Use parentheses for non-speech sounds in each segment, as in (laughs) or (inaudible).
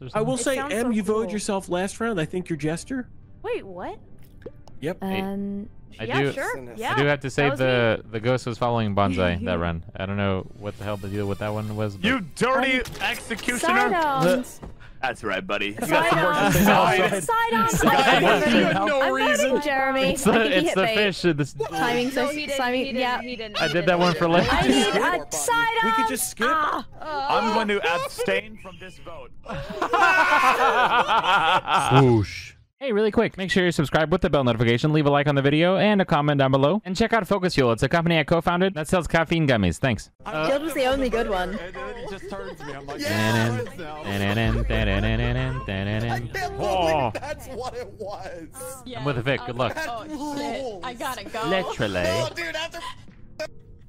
or I will It say, M, so you voted cool. yourself last round. I think you're Jester. Wait, what? Yep. Um, I yeah, do- sure. Yeah. I do have to say that was me. the the ghost was following Bonsai (laughs) that run. I don't know what the hell the deal with that one was. But You dirty Um, executioner! sidearms. That's right, buddy. You got Sidearms. some Side- Sidearms. Side- I'm You had no I'm voting reason. Jeremy. it's I the think he it's hit the fish. This, Timing so No, he didn't. He yeah. He didn't. I did that one for He I need a it. sidearm. We could just skip. Ah. I'm going to abstain from this vote. (laughs) Swoosh. Hey, really quick, make sure you subscribe with the bell notification, leave a like on the video, and a comment down below. And check out Focus Fuel. It's a company I co-founded that sells caffeine gummies. Thanks. Uh, Guild was the only good one. And then he just turns me. I'm like. Oh, (laughs) That's what it was. I'm with a Vic. Good luck. Oh shit! I gotta go. Literally. Oh, dude, after.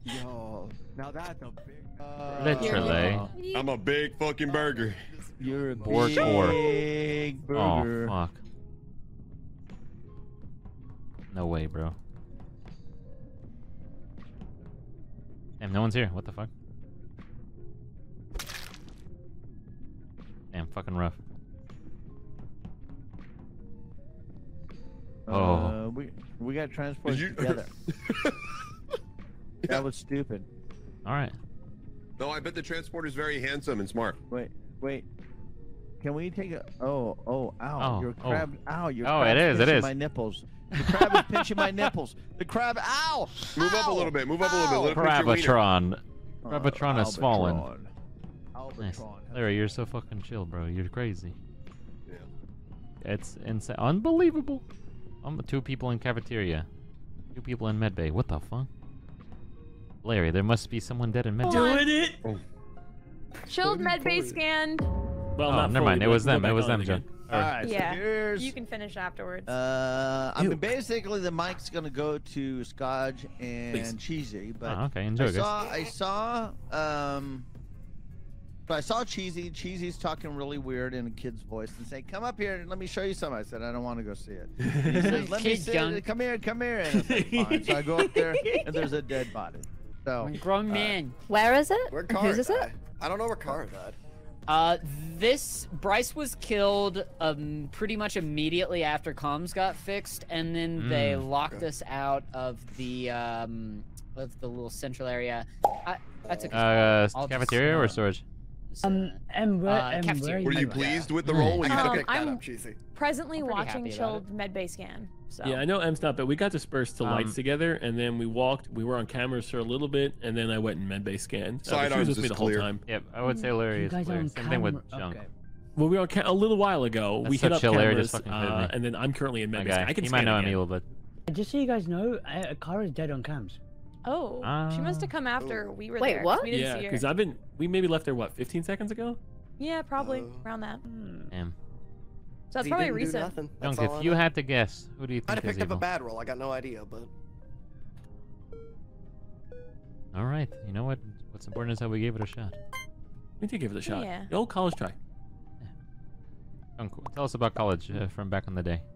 Yo, now that's a big. Uh, Literally. I'm a big fucking burger. You're a Bork or- big Oh, burger. fuck. No way, bro. Damn, no one's here. What the fuck? Damn, fucking rough. Oh. Uh, we we got transported you- together. (laughs) That was stupid. Alright. No, I bet the transporter's very handsome and smart. Wait, wait. Can we take a? Oh, oh, ow! Oh, your oh. crab! Ow! Your Oh, it crab's is, it pinching is. My nipples. The crab is pinching my nipples. The crab! Ow! Move up a little bit. Move up a little bit. Ow! Let it pinch your wiener. Crabbatron. Uh, Crabbatron has fallen. Albatron. Nice. Larry, you're so fucking chill, bro. You're crazy. Yeah. It's insane. Unbelievable. Um, two people in cafeteria. Two people in medbay. What the fuck? Larry, there must be someone dead in medbay. Doing it. Chilled medbay scanned. Well, Oh, not never fully, mind. It was them. It was them, again. John. All Or- right. Yeah. So here's. You can finish afterwards. Uh, I mean, basically, the mic's gonna go to Scotch and Please. Cheesy, but Oh, okay, enjoy, I guys. saw, I saw, um, but I saw Cheesy. Cheesy's talking really weird in a kid's voice and saying, "Come up here and let me show you something." I said, "I don't want to go see it." (laughs) He says, "Let me see young. it. Come here, come here." And I was like, Fine. So I go up there and there's a dead body. So I'm grown uh, man. Where is it? Where Whose Car is it? died? I don't know where Car died. Uh, this Bryce was killed um pretty much immediately after comms got fixed, and then they Mm. locked us out of the um of the little central area. I I took. his Uh, I'll just, cafeteria or uh, storage? Um, and where, Uh, and cafeteria. where Were you pleased with the Nice. role when you had to Um, pick that I'm- up, Presently I'm watching chilled medbay scan. So. Yeah, I know M's not, but we got dispersed to Um, lights together, and then we walked. We were on cameras for a little bit, and then I went and medbay scanned. Uh, but she was Sidearms with me is the whole clear. time. Yep, I would say Larry You is guys clear. on Same thing with camera- Junk. okay. Well, we were on ca- a little while ago. That's we so hit up chill, Larry cameras, just uh, and then I'm currently in medbay. guy. I can you might know him again. a little bit. Just so you guys know, uh, Kara's dead on cams. Oh, she must have come after we were Wait, there. 'cause what? We didn't Yeah, because I've been. We maybe left there what 15 seconds ago. Yeah, probably Uh, around that. Damn. So that's He probably didn't do recent. nothing. That's Junk, if you know. had to guess, who do you think I'd have is picked up a bad roll. I got no idea, but All right. You know what? What's important is how we gave it a shot. We did give it a shot. Yeah. The old college try. Junk, tell us about college uh, from back in the day. (laughs)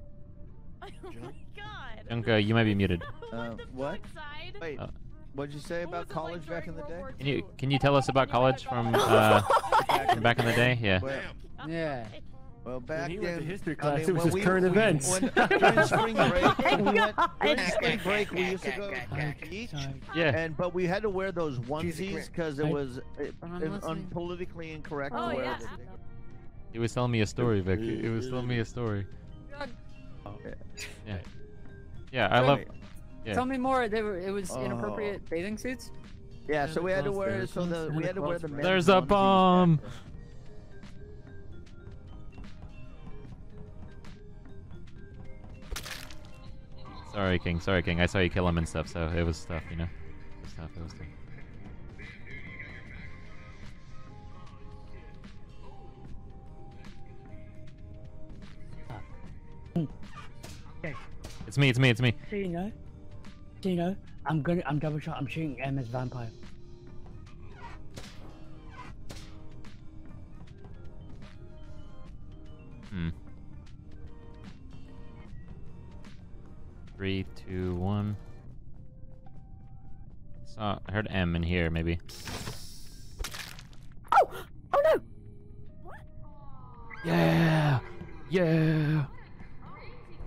Oh my god. Junk, uh, you might be muted. (laughs) Uh, what? Wait, Uh, what'd you say about college back in the day? Can you can you tell us about (laughs) college from uh, from back in the day? Yeah. Well, Yeah. Well back he then, went to history I class, mean, it was when just we- current we- events. when- (laughs) during spring break, (laughs) we went, during spring break, we used to go to the beach. Yeah. And but we had to wear those onesies because it was eh, it, it, unpolitically incorrect Oh, to wear yeah. the He was telling me a story, Vic. He was telling me a story. Yeah. Yeah, I love. Yeah. Tell me more. They were. It was Oh. inappropriate bathing suits. Yeah, so we had to wear there, so the we had to wear the. There's a onesies bomb. Sorry, King. Sorry, King. I saw you kill him and stuff, so it was tough, you know. It was. It was. It's me. It's me. It's me. So you know, you know, I'm gonna, I'm double shot. I'm shooting M as vampire. Two, one. Saw. I heard M in here, maybe. Oh! Oh no! Yeah. Yeah.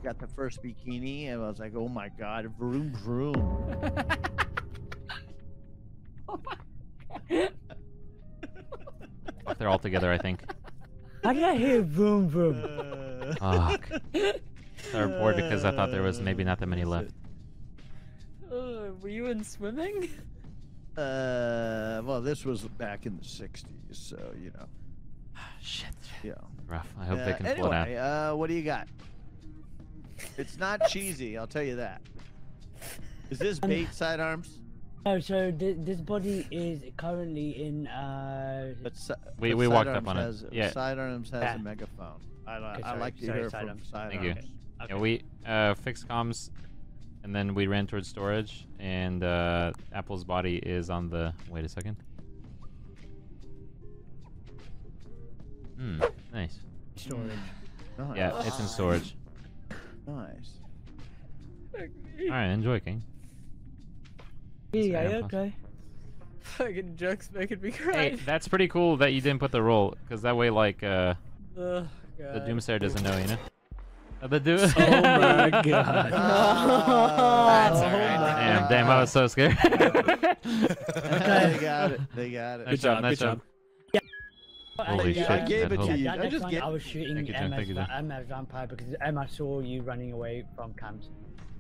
Got the first bikini, and I was like, oh my god, vroom vroom. (laughs) Oh Fuck, they're all together, I think. How did I hear vroom vroom? Uh. Fuck. (laughs) I bored because I thought there was maybe not that many left. Uh, were you in swimming? Uh, well, this was back in the '60s, so you know, Shit. yeah. Rough. I hope Uh, they can pull it out. anyway, uh, what do you got? It's not (laughs) cheesy, I'll tell you that. Is this Um, bait sidearms? Oh, so th- this body is currently in uh. But si- We- but we walked Sidearms up on it. has, Yeah. Sidearms has Yeah. a megaphone. I, li- Okay, I like to sorry, hear from Sidearms. sidearms. Thank you. Okay. Yeah, we uh, fixed comms, and then we ran towards storage, and uh, Apple's body is on the. Wait a second. Hmm. Nice. Storage. Nice. Yeah, it's in storage. Nice. All right, enjoy, King. Yeah, Sorry, okay. Fucking jokes making me cry. Hey, that's pretty cool that you didn't put the roll, because that way, like, uh, Ugh, the God. Doomsayer doesn't know, you know. The Doom. Oh my (laughs) god. (laughs) That's Oh, alright. Damn, damn, I was so scared. (laughs) they got it. They got it. Good job, nice good job. Holy Yeah, shit, I gave it to you. That, I just get- I was shooting Thank you, Jim, MS, you. MS Vampire because Emma saw you running away from camps.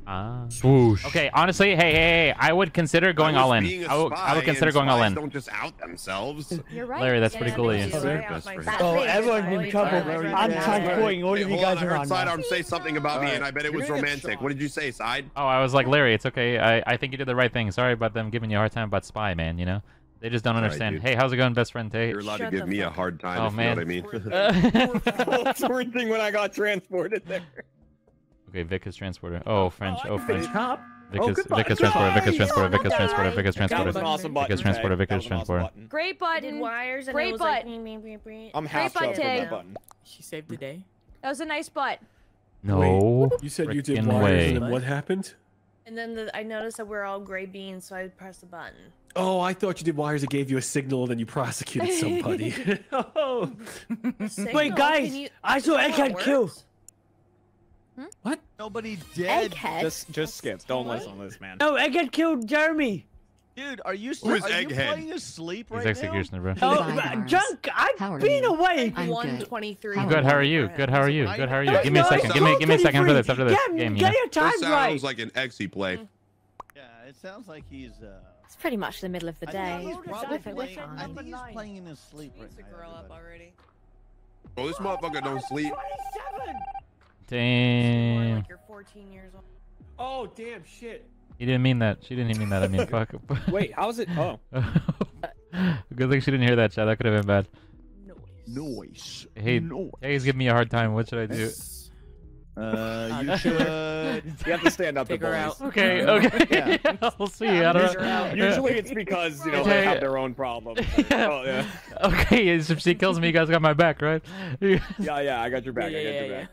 Ah. Swoosh. Okay, honestly, hey, hey, hey, I would consider going all in. being a I would, I would consider going all in. Don't just out themselves. (laughs) You're right. Larry, that's Yeah, pretty that cool of makes you. you right. Best friend. Oh, friend. everyone's in trouble. I'm yeah. transporting all of you hold guys on, I heard around. Sidearm say something about me, and I bet it You're was romantic. What did you say, Side? Oh, I was like, Larry, it's okay. I, I think you did the right thing. Sorry about them giving you a hard time about Spy, man, you know? They just don't understand. dude. hey, how's it going, best friend Tate? You're allowed Shut to give me a fuck up. hard time, Oh, if man. you know what I mean. (laughs) (laughs) Sword thing when I got transported there. Okay, Vic is transporter. Oh, French. Oh, French. Cop. Vic Oh, is, oh, goodbye. Vic is transporter. Vic is transporter. Vic is transporter. Vic is That That transporter. was an awesome button. Vickers transporter, Tay. Vickers That was an awesome transporter. Great button. Wires and Great it was butt. like, "Meep, meep, meep, meep." I'm half butt, shoved on Tay. that button. She saved the day. That was a nice butt. No. You said you did wires, way. and then what happened? And then the, I noticed that we're all gray beans, so I pressed the button. Oh, I thought you did wires that gave you a signal, and then you prosecuted somebody. (laughs) (laughs) oh. Signal, Wait, guys, you- I saw is that Egghead kill. Works? Nobody dead. Egghead. Just, just skip. Don't listen to this, man. No, Egghead killed Jeremy. Dude, are you Who still is are you Egghead? playing asleep He's right executioner, bro. Oh, Sidearms. Junk, I've are been you? away. I'm good. 123. How Good, how are you? Good, how are you? Good, how are you? Give me a second. Give me, give me a second for this. After this Get, game, you get your time This right. sounds like an Exy play. now? Yeah, it sounds like he's. Uh, It's pretty much the middle of the I day. think he's probably playing. I think he's playing in his sleep right Needs to now. grow up already. Oh, this motherfucker don't sleep. 27. More Damn. like you're 14 years old. Oh, damn shit. He didn't mean that. She didn't even mean that. I mean, (laughs) fuck. Wait, how's it? Oh. (laughs) Good thing she didn't hear that, Chad. That could have been bad. Noise. Hey, Noise. hey, he's giving me a hard time. What should I do? Uh, (laughs) you should. You have to stand up to Take her bullies. out. Okay, okay. Yeah. I'll see. I don't Usually, know. usually it's because, you know, they have their own problems. oh, yeah. Okay, if she kills me, you guys got my back, right? Yeah, yeah, I got your back. Yeah, I got yeah, your yeah, back.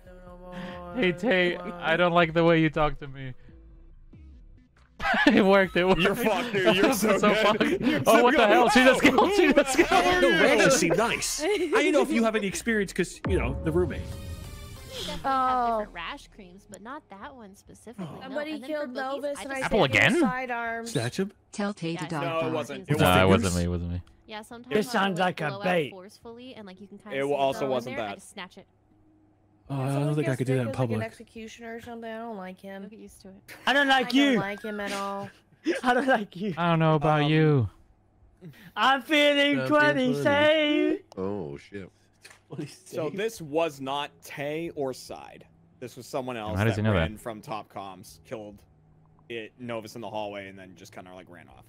Hey, Tay, I don't like the way you talk to me. (laughs) it worked. It worked. You're fucked, dude. (laughs) You're so good. fucked. (laughs) You're oh, so what the good. hell? She just Oh, killed. She just how are killed. you? The ranches seem nice. I don't know if you have any experience because, you know, the roommate. Oh. have rash creams, but not that one specifically. no. Somebody And then for killed boogies, Novus and I Apple again? Sidearms. Snatch him? Tell Tay to Yeah, dog No, it wasn't. No, It it wasn't. wasn't me. It wasn't me. Yeah, sometimes This I'll, sounds like a bait. forcefully, and like you can kind of It also wasn't there, I that. just snatch it. Oh, I don't think I could do that in Vic as, like, public. an executioner or something. I don't like him. You'll get used to it. I don't like I like don't like him at all. (laughs) I don't like you. I don't know about Um, you. I'm feeling That'd 20 funny. save. Oh shit. So this was not Tay or Side. This was someone else how does that he know that? ran from top comms, killed it Novus in the hallway, and then just kind of like ran off.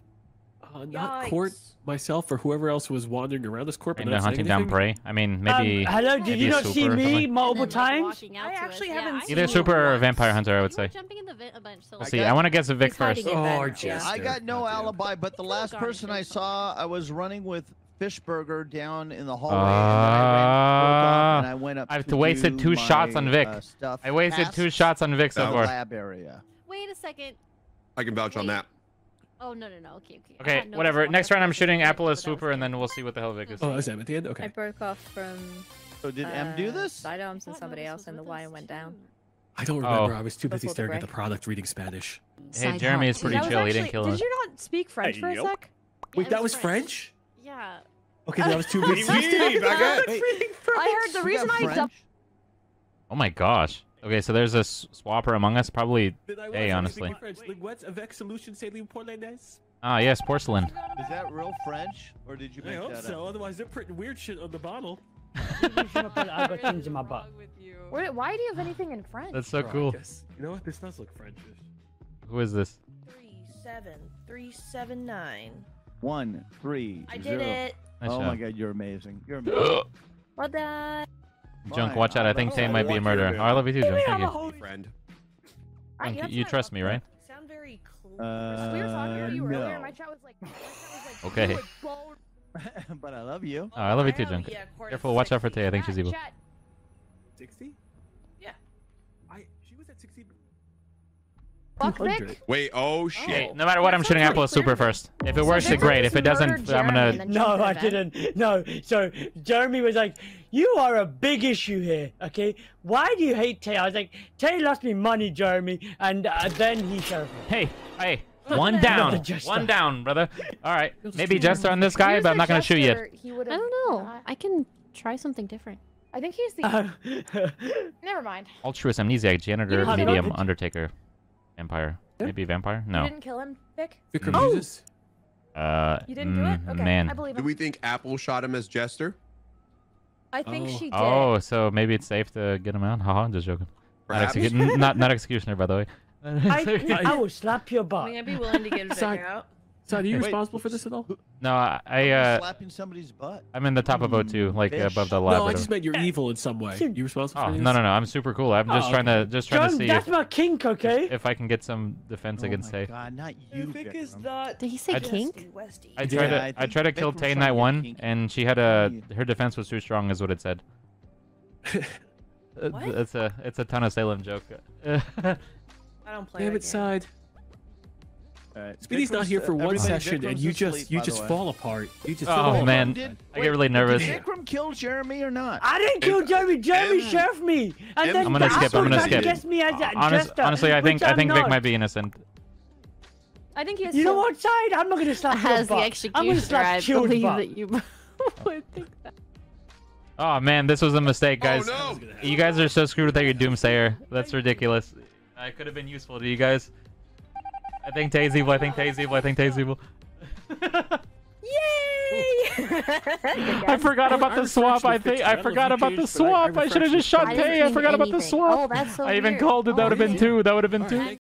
Uh, not court myself or whoever else was wandering around this court. And they're saying hunting down prey. I mean, maybe. Um, hello, did maybe you not see me multiple And then, like, times? I to us. actually haven't I seen Either super or vampire hunter, I would say. jumping in the vent a bunch, so I like, See, I want to guess a Vic first. in Oh, bed. Jester. I got no alibi, but the last person I saw, I was running with Fishburger down in the hallway, and I ran, and I went up. I've to wasted do two shots on Vic. Uh, stuff I wasted two shots on Vic so far. lab area. Wait a second. I can vouch on that. Oh no no no. Okay okay. Okay, had Novus whatever. Next up round, I'm shooting shoot Apple as but that was super, and then we'll see what the hell Vic is. Oh, is that at the end? Okay. I broke off from So did M do Uh, this? Sidearms and thought somebody else and the with Y went down. I don't remember. Oh. I was too busy staring at the product, reading Spanish. Hey, Jeremy is pretty That was chill. he didn't kill us. Did you not speak French for a Yup. sec? Wait, it that was French? Yeah. Okay, that was too (laughs) busy. Wait, back up. Wait, I heard the reason I dou- Oh my gosh. Okay, so there's a swapper among us. Probably. Then I was, Hey, I was honestly. speaking French. Linguettes avec solution c'est l'importantesse. Ah, yes, porcelain. Is that real French, or did you make I hope that so. up? Otherwise, they're printing weird shit on the bottle. I got things in my butt. Why, why do you have anything in French? That's so Bro, cool. guess- You know what? This does look Frenchish. Who is this? Three seven three seven nine. One, three, I did zero. it. Nice oh job. my god, you're amazing. You're (gasps) amazing. Well done. Junk, watch out. I think let Tane might be a watch murderer. Oh, I love you too, Junk. Thank you. Hey, friend. Alright, Junk, that's you trust me, right? Sound very close. Uh, we were talking earlier. no. My chat was like, my chat was like, Okay. you would bone- (laughs) but I love you. Oh, I love you too, Junk. Careful, watch out for Tay. I think she's evil. 60? Yeah. I. She was at 60. Fuck Wait, oh shit. Hey, no matter what, I'm shooting Apple super first. If it So works, Vic then great. If it doesn't, murdered I'm gonna. No, I didn't. No, so Jeremy was like, "You are a big issue here, okay? Why do you hate Tay?" I was like, "Tay lost me money, Jeremy," and uh, then he sheriff. Hey, hey, (laughs) one down, one down, brother. All right, maybe Jester on this guy, but I'm not gonna shoot you. Jester, He would I don't know. I can try something different. I think he's the. Uh, (laughs) Never mind. Altruist, amnesiac, janitor, medium. Undertaker, vampire. Maybe vampire? You No. didn't kill him, Vic. Vikram Oh. uses. Uh, You didn't do it. mm, Okay, man. I believe Do we think Apple shot him as Jester? I think Oh. she did. Oh, so maybe it's safe to get him out? Haha, I'm just joking. Not, execu- not, not executioner, by the way. (laughs) I, (laughs) I will slap your I butt. mean, I'd be willing to get (laughs) Vic out. So, are you Wait, responsible for this at all? no, I, I uh, slapping somebody's butt. I'm in the top of O2, Mm, like fish. above the No, lab. I just meant you're evil in some way. You responsible Oh for this? no no no! I'm super cool. I'm just Oh, trying to just trying to John, see that's if, my kink, okay? if I can get some defense oh against my Tay. god, not you, Vic is Vikram. not. Did he say I- kink? I Yeah, tried I to I think tried to Vic kill was Tay night one, kinky. and she had a her defense was too strong, is what it said. (laughs) Uh, What? It's a it's a Town of Salem joke. (laughs) I don't play Damn that it, game. side. All right, Speedy's not here for one everybody, session, and you just asleep, you just fall apart. You just Oh, fall man. Did- I get really nervous. Did Vikram kill Jeremy or not? I didn't kill Jeremy. Jeremy M- sheriffed me, and M- then I'm gonna the skip, I'm gonna skip. Guess me as a Honest, jester, honestly, I think I think Vic might be innocent. I think he has. You know what, side? I'm not gonna slap (laughs) your As the butt. I'm gonna executioner, slap I Chill's believe butt. that you (laughs) would think that. Oh man, this was a mistake, oh, guys. Oh You guys are so screwed without your doomsayer. That's ridiculous. I could have been useful to you guys. I think Tay's evil. I think Tay's evil. I think Tay's evil. Yay! (laughs) I forgot about the swap. I think I forgot about the Cage, but I- I swap. I should have just shot I Tay. I forgot about the swap. Oh, that's so I even called it. That Oh, would have been two. That would have been two. Alright.